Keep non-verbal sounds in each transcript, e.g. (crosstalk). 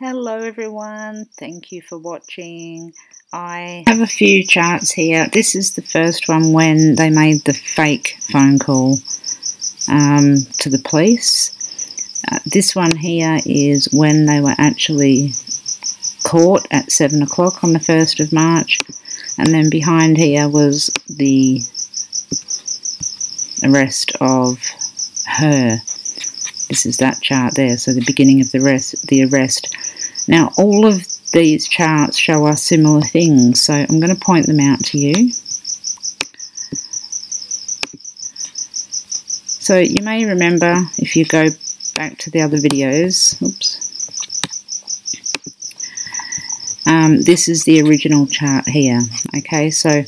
Hello everyone, thank you for watching. I have a few charts here. This is the first one when they made the fake phone call um, to the police. Uh, this one here is when they were actually caught at 7 o'clock on the 1st of March. And then behind here was the arrest of her. This is that chart there, so the beginning of the rest, the arrest. Now, all of these charts show us similar things, so I'm going to point them out to you. So you may remember, if you go back to the other videos, oops, um, this is the original chart here, okay, so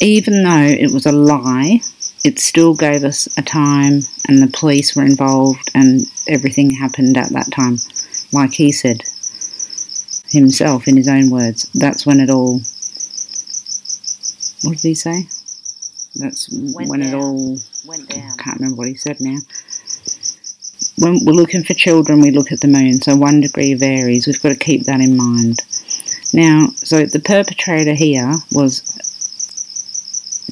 even though it was a lie, it still gave us a time and the police were involved and everything happened at that time, like he said himself in his own words. That's when it all. What did he say? That's Went when it all. Went down. I can't remember what he said now. When we're looking for children, we look at the moon, so one degree varies. We've got to keep that in mind. Now, so the perpetrator here was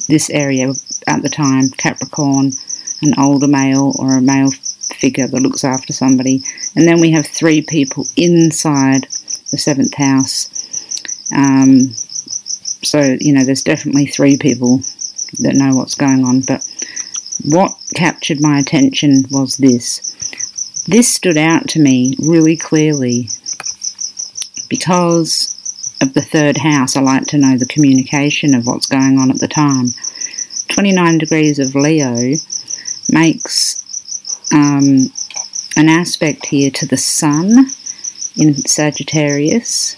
this area at the time, Capricorn, an older male or a male figure that looks after somebody. And then we have three people inside the seventh house. Um, so, you know, there's definitely three people that know what's going on. But what captured my attention was this. This stood out to me really clearly because of the third house. I like to know the communication of what's going on at the time. 29 degrees of Leo makes um, an aspect here to the sun in Sagittarius.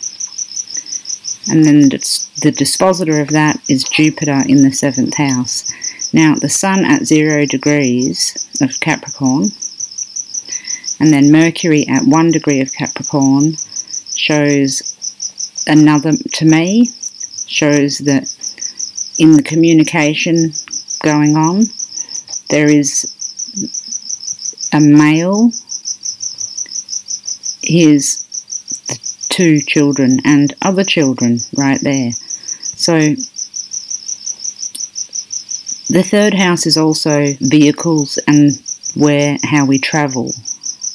And then the dispositor of that is Jupiter in the seventh house. Now, the sun at zero degrees of Capricorn, and then Mercury at one degree of Capricorn shows another, to me, shows that in the communication going on, there is a male, his two children, and other children right there. So the third house is also vehicles and where how we travel,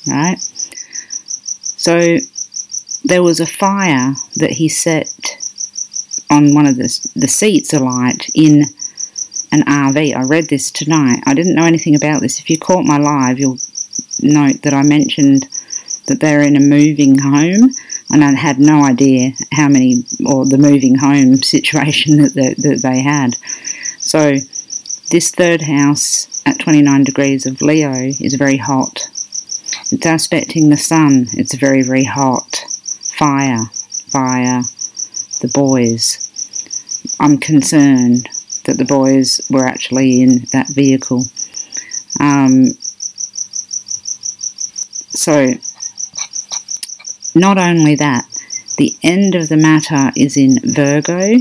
right? So there was a fire that he set on one of the the seats alight in an RV. I read this tonight. I didn't know anything about this. If you caught my live, you'll note that I mentioned that they're in a moving home, and I had no idea how many or the moving home (laughs) situation that they, that they had. So this third house at 29 degrees of Leo is very hot. It's aspecting the sun. It's very, very hot. Fire, fire, the boys. I'm concerned that the boys were actually in that vehicle. Um, so, not only that, the end of the matter is in Virgo.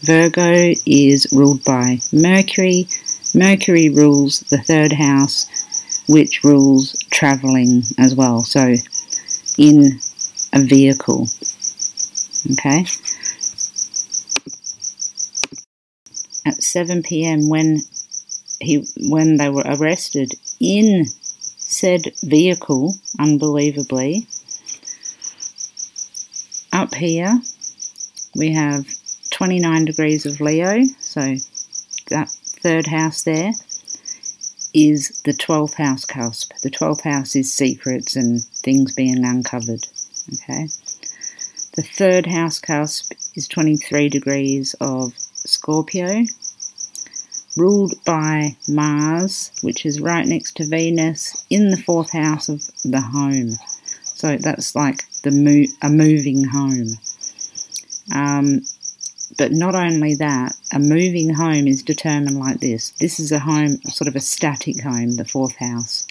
Virgo is ruled by Mercury. Mercury rules the third house, which rules travelling as well. So, in a vehicle. Okay? At 7 p.m., when he when they were arrested in said vehicle, unbelievably, up here we have 29 degrees of Leo, so that third house there is the 12th house cusp. The 12th house is secrets and things being uncovered. Okay. The third house cusp is 23 degrees of Scorpio, ruled by Mars, which is right next to Venus in the fourth house of the home. So that's like the mo- a moving home. Um, but not only that, a moving home is determined like this. This is a home, sort of a static home, the fourth house.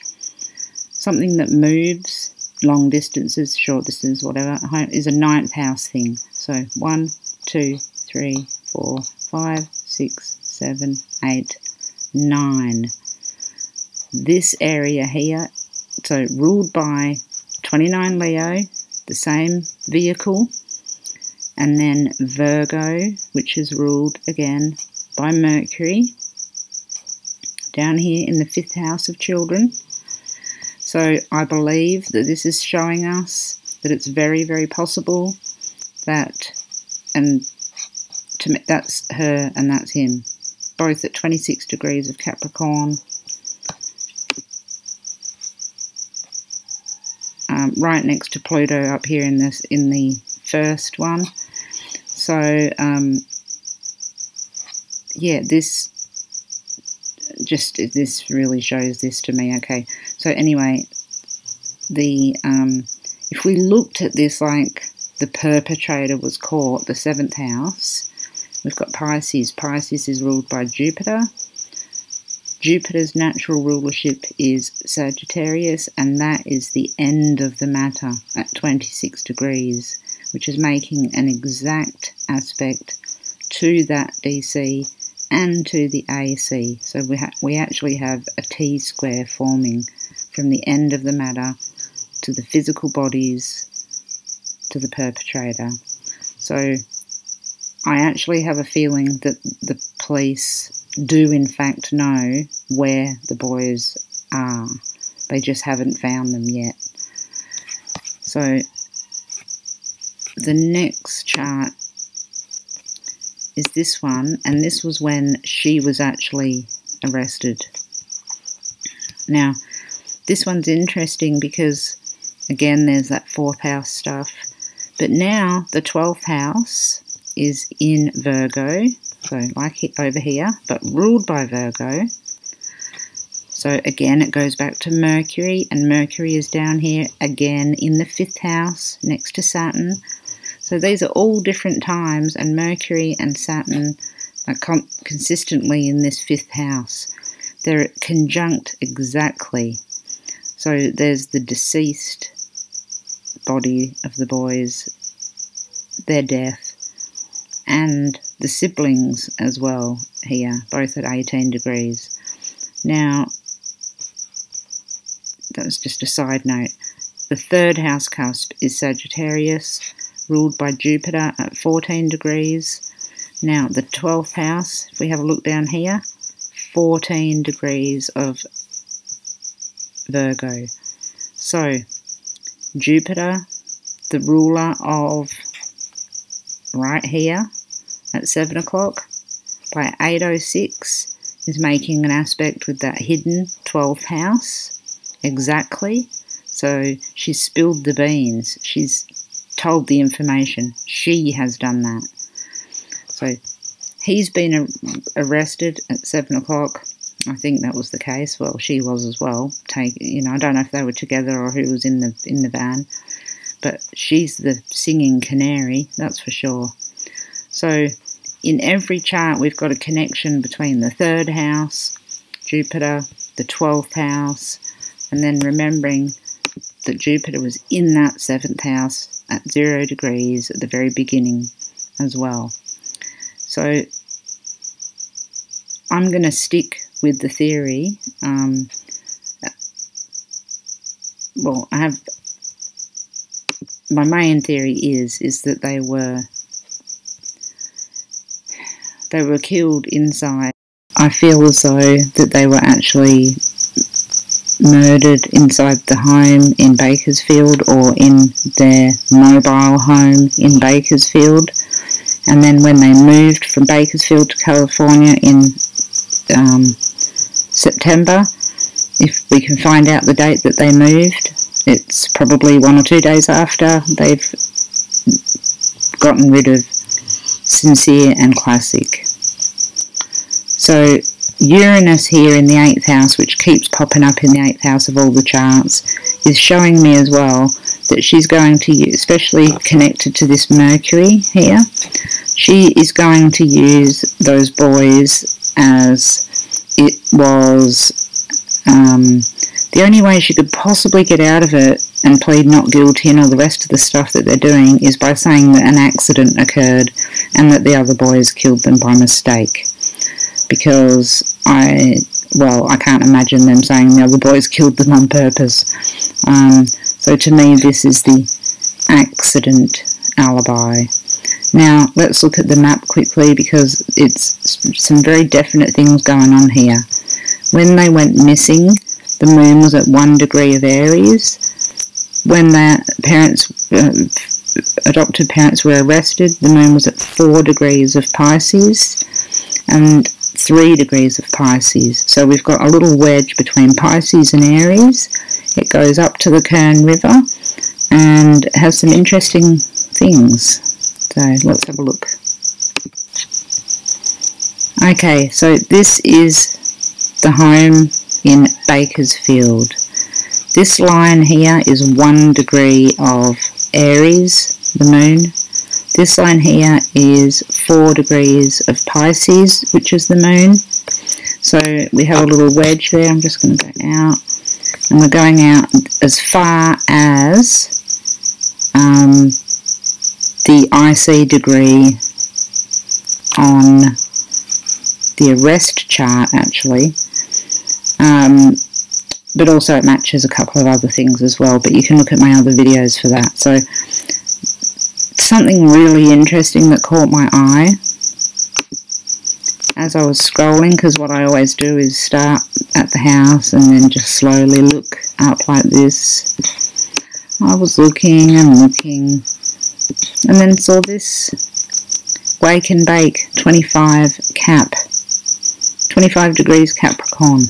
Something that moves long distances, short distances, whatever, home is a ninth house thing. So one, two, three, four, five, six, seven, eight, nine. This area here, so ruled by 29 Leo, the same vehicle. And then Virgo, which is ruled again by Mercury, down here in the fifth house of children. So I believe that this is showing us that it's very, very possible that, and to me, that's her and that's him, both at 26 degrees of Capricorn. Um, right next to Pluto up here in this in the first one. So um, yeah, this just this really shows this to me. Okay, so anyway, the um, if we looked at this like the perpetrator was caught, the seventh house, we've got Pisces. Pisces is ruled by Jupiter. Jupiter's natural rulership is Sagittarius, and that is the end of the matter at 26 degrees, which is making an exact aspect to that DC and to the AC. So we, we actually have a T square forming from the end of the matter to the physical bodies to the perpetrator. So I actually have a feeling that the police do in fact know where the boys are. They just haven't found them yet. So the next chart is this one, and this was when she was actually arrested. Now, this one's interesting because Again, there's that fourth house stuff. But now the 12th house is in Virgo, so like over here, but ruled by Virgo. So again, it goes back to Mercury, and Mercury is down here again in the fifth house next to Saturn. So these are all different times, and Mercury and Saturn are consistently in this fifth house. They're conjunct exactly. So there's the deceased body of the boys, their death, and the siblings as well here, both at 18 degrees. Now, that's just a side note. The third house cusp is Sagittarius, ruled by Jupiter at 14 degrees. Now, the 12th house, if we have a look down here, 14 degrees of Virgo. So, Jupiter, the ruler of right here at 7 o'clock, by 8.06 is making an aspect with that hidden 12th house exactly. So she's spilled the beans. She's told the information. She has done that. So he's been arrested at 7 o'clock. I think that was the case. Well, she was as well. Take, you know, I don't know if they were together or who was in the in the van, but she's the singing canary, that's for sure. So, in every chart, we've got a connection between the third house, Jupiter, the twelfth house, and then remembering that Jupiter was in that seventh house at zero degrees at the very beginning as well. So, I'm going to stick with the theory. Um, well, I have my main theory is is that they were they were killed inside. I feel as though that they were actually murdered inside the home in Bakersfield or in their mobile home in Bakersfield. And then when they moved from Bakersfield to California in um, September. If we can find out the date that they moved, it's probably one or two days after they've gotten rid of Sincere and Classic. So Uranus here in the 8th house, which keeps popping up in the 8th house of all the charts, is showing me as well that she's going to use, especially connected to this Mercury here, she is going to use those boys as it was um, the only way she could possibly get out of it and plead not guilty and all the rest of the stuff that they're doing is by saying that an accident occurred and that the other boys killed them by mistake. Because I, well, I can't imagine them saying the other boys killed them on purpose. Um, so to me, this is the accident alibi. Now let's look at the map quickly because it's some very definite things going on here. When they went missing, the moon was at one degree of Aries. When their parents, uh, adopted parents were arrested, the moon was at four degrees of Pisces and three degrees of Pisces. So we've got a little wedge between Pisces and Aries. It goes up to the Kern River and has some interesting things. So let's have a look. Okay, so this is the home in Bakersfield. This line here is one degree of Aries, the moon. This line here is four degrees of Pisces, which is the moon. So we have a little wedge there. I'm just going to go out. And we're going out as far as um, the IC degree on the arrest chart actually um, but also it matches a couple of other things as well but you can look at my other videos for that. So something really interesting that caught my eye as I was scrolling because what I always do is start at the house and then just slowly look up like this. I was looking and looking and then saw this Wake and Bake 25 cap 25 degrees Capricorn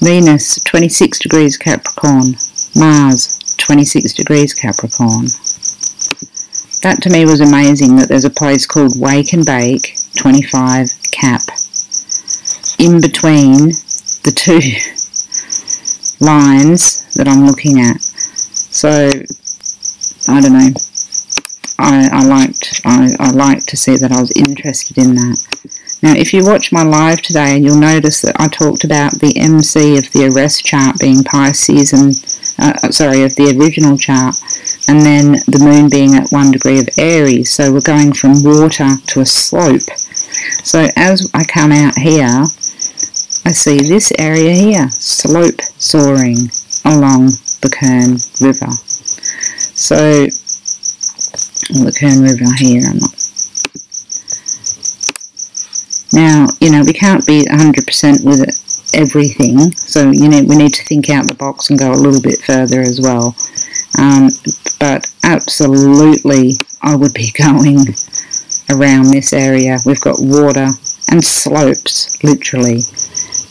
Venus 26 degrees Capricorn Mars 26 degrees Capricorn that to me was amazing that there's a place called Wake and Bake 25 Cap in between the two (laughs) lines that I'm looking at. So, I don't know. I, I liked I, I liked to see that I was interested in that. Now, if you watch my live today, and you'll notice that I talked about the MC of the arrest chart being Pisces and, uh, sorry, of the original chart, and then the moon being at one degree of Aries. So we're going from water to a slope. So as I come out here, I see this area here, slope soaring along the Kern River. So, the Kern River here, I'm not. Now, you know, we can't be 100% with it, everything, so you know, we need to think out the box and go a little bit further as well. Um, but absolutely, I would be (laughs) going around this area. We've got water and slopes, literally.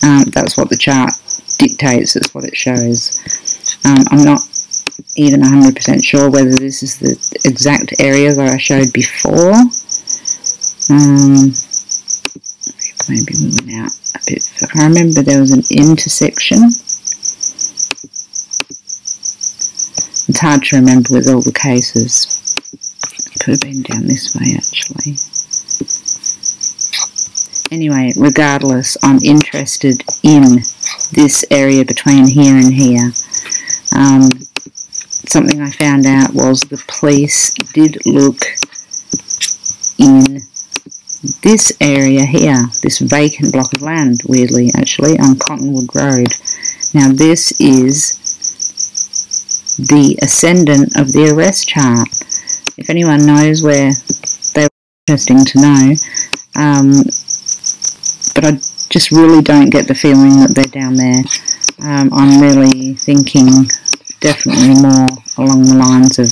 Um, that's what the chart dictates, that's what it shows. Um, I'm not even 100% sure whether this is the exact area that I showed before. Um, maybe went out a bit. I remember there was an intersection. It's hard to remember with all the cases. Could have been down this way actually. Anyway, regardless, I'm interested in this area between here and here. Um, something I found out was the police did look in this area here, this vacant block of land, weirdly actually, on Cottonwood Road. Now this is the ascendant of the arrest chart. If anyone knows where they were interesting to know, um, but I just really don't get the feeling that they're down there. Um, I'm really thinking definitely more along the lines of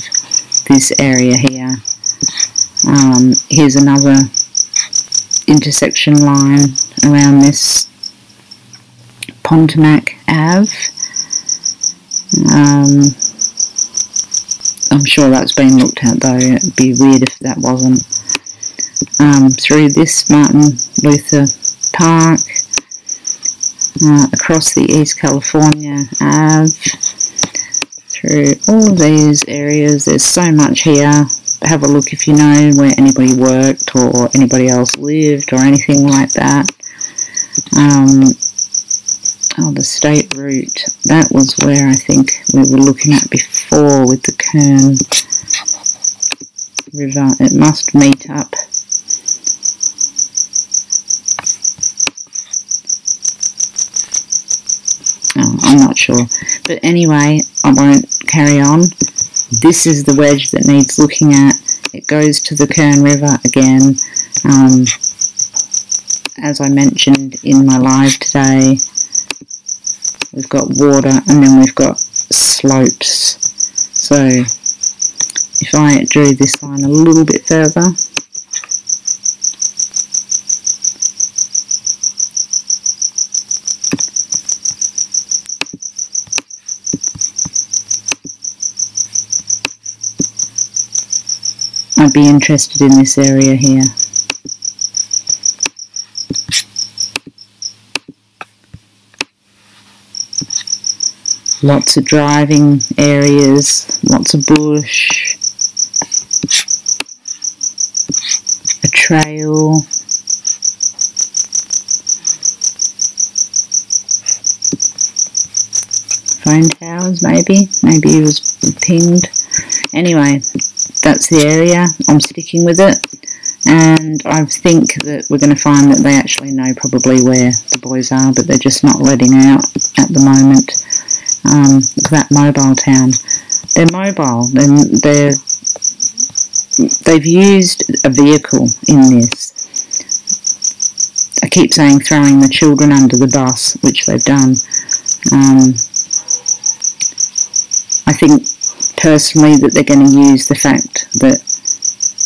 this area here. Um, here's another intersection line around this Pontiac Ave. Um, I'm sure that's been looked at though, it'd be weird if that wasn't. Um, through this Martin Luther Park, uh, across the East California Ave, through all these areas. There's so much here. Have a look if you know where anybody worked or anybody else lived or anything like that. Um, oh, the state route. That was where I think we were looking at before with the Kern River. It must meet up Oh, I'm not sure. But anyway, I won't carry on. This is the wedge that needs looking at. It goes to the Kern River again. Um, as I mentioned in my live today, we've got water and then we've got slopes. So if I drew this line a little bit further, I'd be interested in this area here. Lots of driving areas, lots of bush, a trail. Phone towers, maybe. Maybe it was pinged. Anyway, that's the area. I'm sticking with it. And I think that we're going to find that they actually know probably where the boys are, but they're just not letting out at the moment. Um, that mobile town. They're mobile. They're, they're, they've used a vehicle in this. I keep saying throwing the children under the bus, which they've done. Um, I think personally that they're going to use the fact that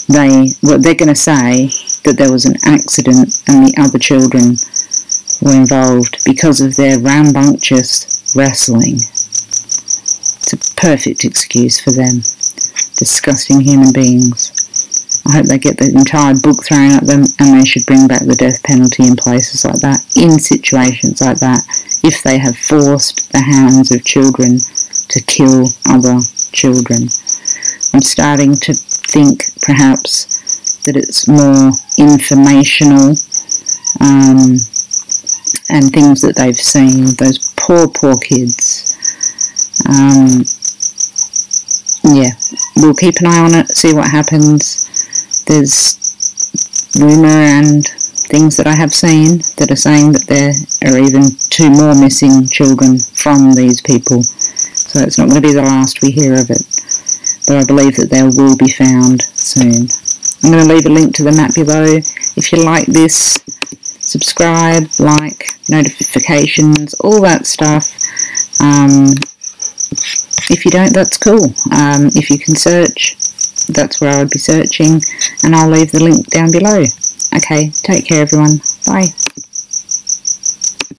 they, well, they're going to say that there was an accident and the other children were involved because of their rambunctious wrestling. It's a perfect excuse for them. Disgusting human beings. I hope they get the entire book thrown at them and they should bring back the death penalty in places like that, in situations like that, if they have forced the hands of children to kill other children. I'm starting to think perhaps that it's more informational um, and things that they've seen. Those poor, poor kids. Um, yeah, we'll keep an eye on it, see what happens. There's rumour and things that I have seen that are saying that there are even two more missing children from these people so it's not going to be the last we hear of it, but I believe that they will be found soon. I'm going to leave a link to the map below. If you like this, subscribe, like, notifications, all that stuff. Um, if you don't, that's cool. Um, if you can search, that's where I would be searching, and I'll leave the link down below. Okay, take care everyone. Bye.